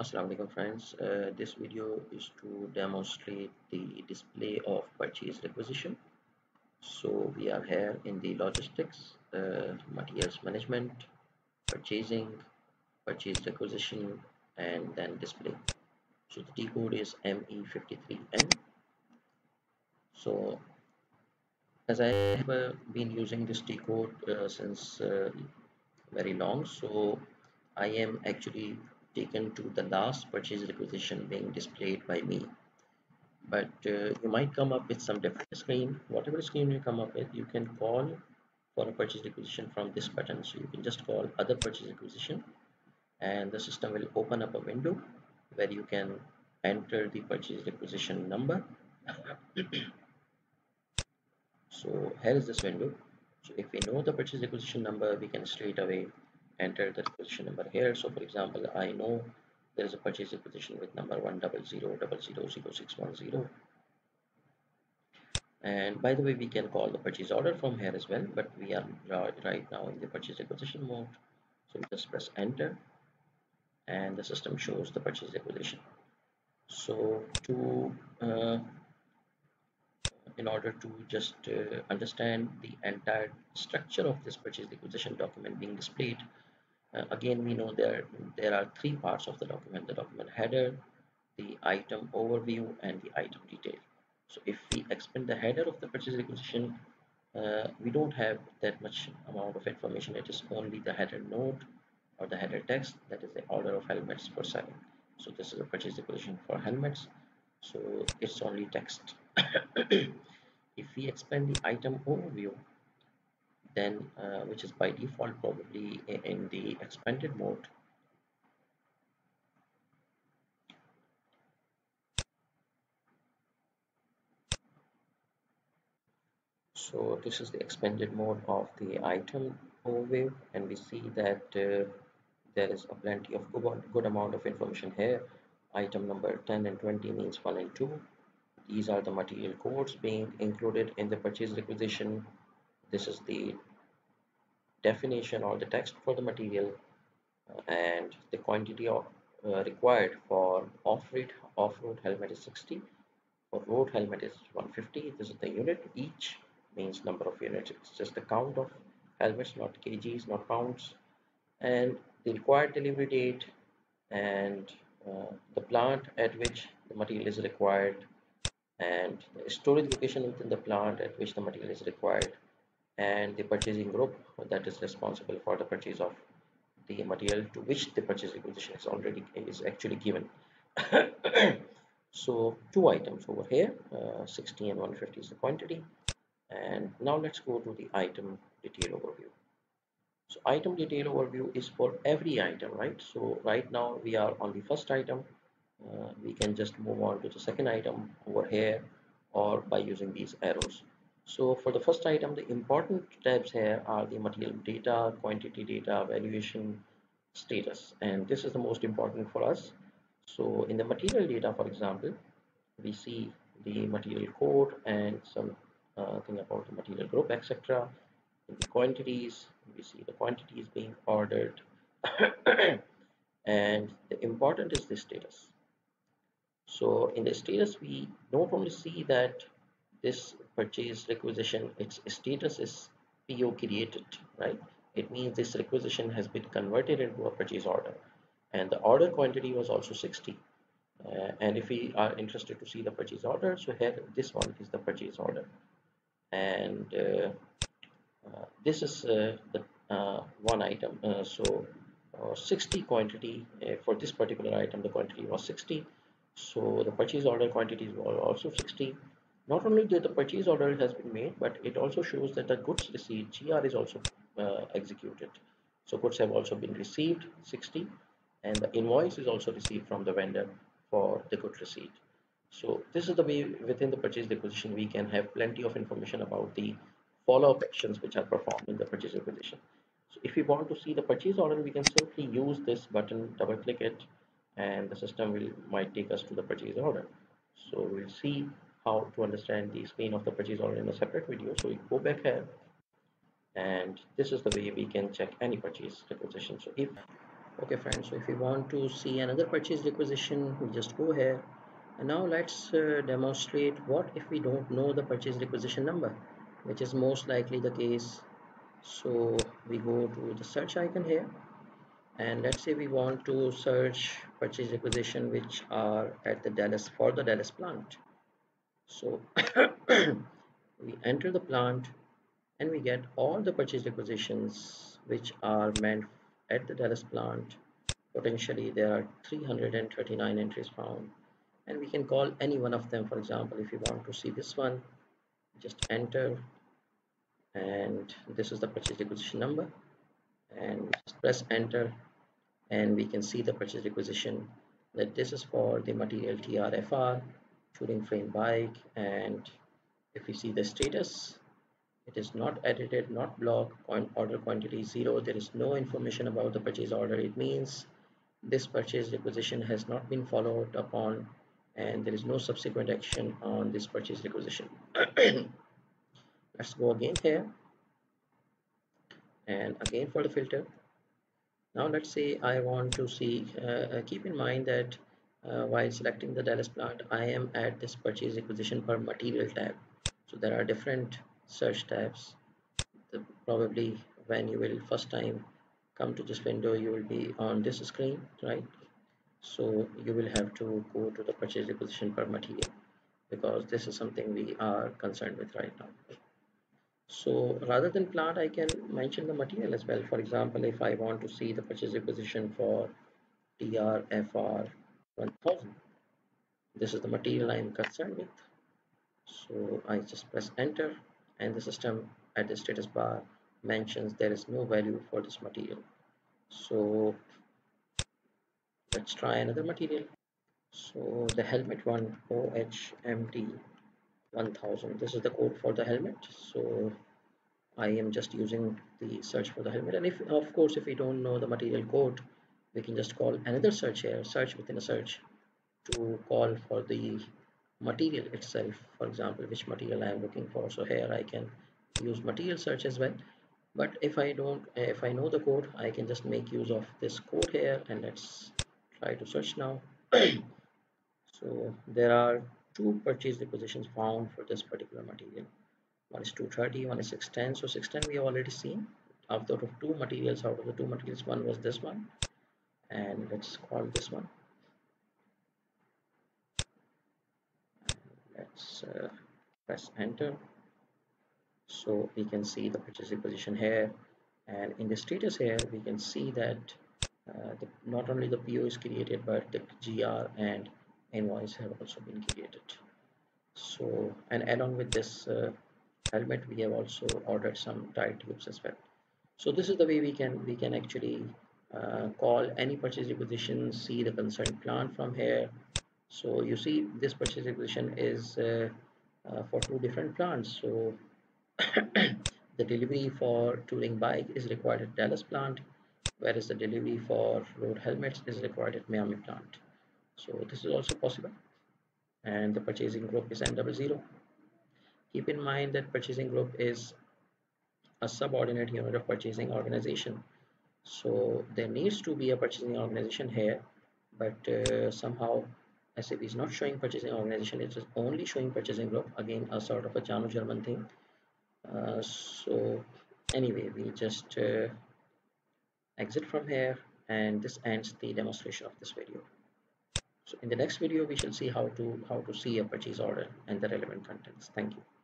Assalamu alaikum friends. Uh, this video is to demonstrate the display of purchase requisition. So we are here in the logistics uh, materials management purchasing purchase requisition and then display. So the T code is ME53N so as I have uh, been using this T code uh, since uh, very long. So I am actually taken to the last purchase requisition being displayed by me. But uh, you might come up with some different screen. Whatever screen you come up with you can call for a purchase requisition from this button. So you can just call other purchase requisition and the system will open up a window where you can enter the purchase requisition number. So here is this window. So if we know the purchase requisition number we can straight away enter the requisition number here. So for example I know there is a purchase requisition with number 100000610 and by the way we can call the purchase order from here as well but we are right now in the purchase requisition mode. So we just press enter and the system shows the purchase requisition so to uh, in order to just uh, understand the entire structure of this purchase requisition document being displayed uh, again we know there there are three parts of the document the document header the item overview and the item detail. So if we expand the header of the purchase requisition uh, we don't have that much amount of information. It is only the header note or the header text that is the order of helmets for selling so this is a purchase requisition for helmets. So it's only text. If we expand the item overview then uh, which is by default probably in the expanded mode. So this is the expanded mode of the item overview and we see that uh, there is a plenty of good, amount of information here. Item number 10 and 20 means 1 and 2 these are the material codes being included in the purchase requisition this is the definition or the text for the material uh, and the quantity of uh, required for off-road off-road helmet is 60 for road helmet is 150 this is the unit. Each means number of units. It's just the count of helmets not kgs not pounds. And the required delivery date and uh, the plant at which the material is required and the storage location within the plant at which the material is required and the purchasing group that is responsible for the purchase of the material to which the purchase requisition is already is actually given. So two items over here uh, 60 and 150 is the quantity. And now let's go to the item detail overview. So item detail overview is for every item right? So right now we are on the first item. Uh, we can just move on to the second item over here or by using these arrows so for the first item the important tabs here are the material data quantity data valuation status and this is the most important for us. So in the material data for example we see the material code and some uh, thing about the material group etc in the quantities we see the quantities being ordered. And the important is the status. So in the status we not only see that this purchase requisition its status is PO created right? It means this requisition has been converted into a purchase order. And the order quantity was also 60 uh, and if we are interested to see the purchase order so here this one is the purchase order. And uh, uh, this is uh, the uh, one item. Uh, so 60 quantity for this particular item the quantity was 60 so the purchase order quantities were also 60 not only that the purchase order has been made but it also shows that the goods received gr is also uh, executed. So goods have also been received 60 and the invoice is also received from the vendor for the good receipt. So this is the way within the purchase requisition we can have plenty of information about the follow-up actions which are performed in the purchase requisition so if we want to see the purchase order we can simply use this button double click it and the system will might take us to the purchase order. So we'll see how to understand the screen of the purchase order in a separate video. So we go back here and this is the way we can check any purchase requisition. So if okay friends so if we want to see another purchase requisition we just go here. And now let's uh, demonstrate what if we don't know the purchase requisition number which is most likely the case. So we go to the search icon here and let's say we want to search purchase requisition which are at the Dallas for the Dallas plant so we enter the plant and we get all the purchase requisitions which are meant at the Dallas plant. Potentially there are 339 entries found. And we can call any one of them. For example if you want to see this one just enter. And this is the purchase requisition number. And just press enter. And we can see the purchase requisition that this is for the material TRFR shooting frame bike and if we see the status it is not edited not blocked point order quantity zero. There is no information about the purchase order. It means this purchase requisition has not been followed upon and there is no subsequent action on this purchase requisition. Let's go again here. And again for the filter. Now let's say I want to see uh, uh, keep in mind that uh, while selecting the Dallas plant I am at this purchase requisition per material tab. So there are different search tabs. The, probably when you will first time come to this window you will be on this screen right? So you will have to go to the purchase requisition per material because this is something we are concerned with right now. So rather than plant, I can mention the material as well. For example, if I want to see the purchase requisition for TRFR 1000, this is the material I'm concerned with. So I just press enter and the system at the status bar mentions there is no value for this material. So let's try another material. So the helmet one OHMD 1000 this is the code for the helmet so I am just using the search for the helmet and if of course if we don't know the material code we can just call another search here search within a search to call for the material itself. For example which material I am looking for. So here I can use material search as well. But if I don't if I know the code I can just make use of this code here and let's try to search now. So there are two purchase requisitions found for this particular material. One is 230 one is 610 so 610 we have already seen. Out of two materials out of the two materials one was this one and let's call this one. Let's uh, press enter. So we can see the purchase requisition here. And in the status here we can see that uh, the, not only the PO is created but the GR and invoice have also been created. So and along with this uh, helmet we have also ordered some tire tubes as well. So this is the way we can we can actually uh, call any purchase requisition see the concerned plant from here. So you see this purchase requisition is uh, uh, for two different plants. So the delivery for touring bike is required at Dallas plant whereas the delivery for road helmets is required at Miami plant. So this is also possible. And the purchasing group is N00 keep in mind that purchasing group is a subordinate unit of purchasing organization so there needs to be a purchasing organization here but uh, somehow SAP is not showing purchasing organization it is only showing purchasing group again a sort of a Jano German thing uh, so anyway we just uh, exit from here and this ends the demonstration of this video so in the next video, we shall see how to how to see a purchase order and the relevant contents. Thank you.